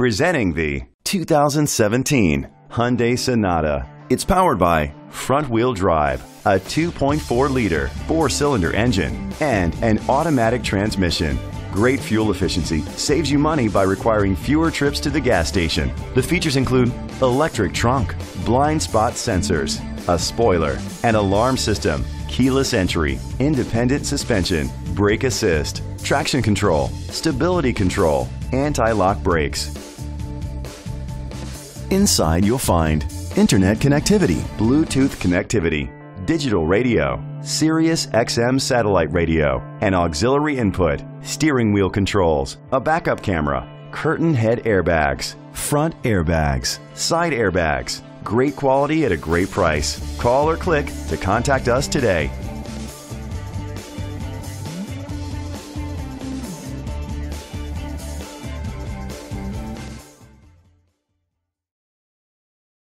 Presenting the 2017 Hyundai Sonata. It's powered by front-wheel drive, a 2.4-liter four-cylinder engine, and an automatic transmission. Great fuel efficiency saves you money by requiring fewer trips to the gas station. The features include electric trunk, blind spot sensors, a spoiler, an alarm system, keyless entry, independent suspension, brake assist, traction control, stability control, anti-lock brakes. Inside you'll find internet connectivity, Bluetooth connectivity, digital radio, Sirius XM satellite radio, an auxiliary input, steering wheel controls, a backup camera, curtain head airbags, front airbags, side airbags. Great quality at a great price. Call or click to contact us today.